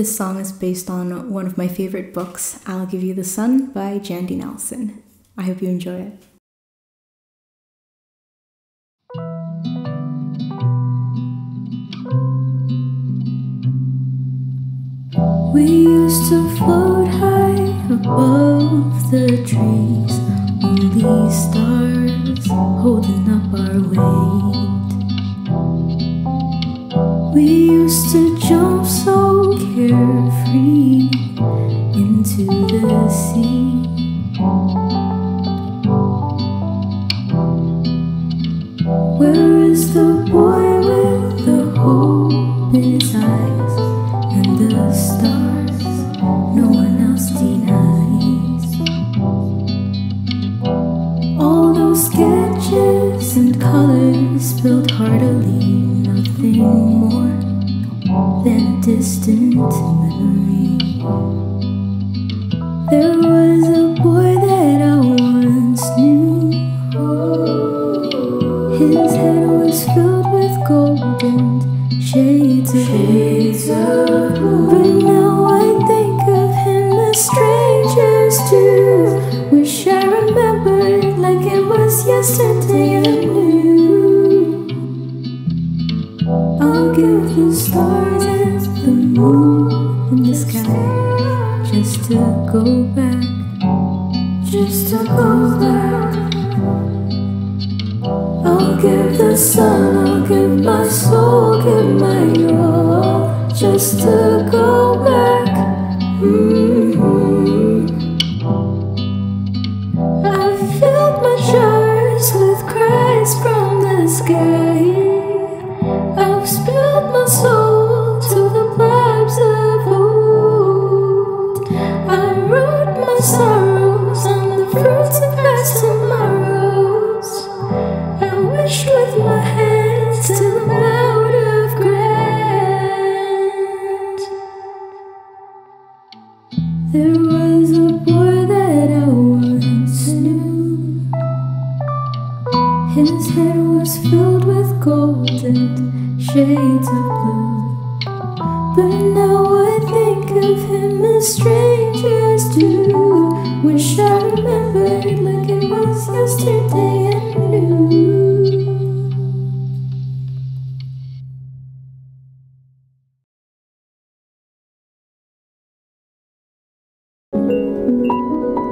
This song is based on one of my favorite books, I'll Give You the Sun by Jandy Nelson. I hope you enjoy it. We used to float high above the trees, only stars holding up our weight. We used to jump so carefree into the sea. Where is the boy with the hope in his eyes and the stars no one else denies? All those sketches and colors built heartily, nothing more than a distant memory. There was a boy that I once knew. His head was filled with gold and shades of shades blue. But now I think of him as strangers do. Wish I remembered like it was yesterday the stars and the moon in the sky just to go back, just to go back. I'll give the sun, I'll give my soul, give my all, just to go back. Mhm. I've filled my jars with cries from the sky. I've spilled There was a boy that I once knew. His head was filled with gold and shades of blue. But now I think of him as strangers do. うん。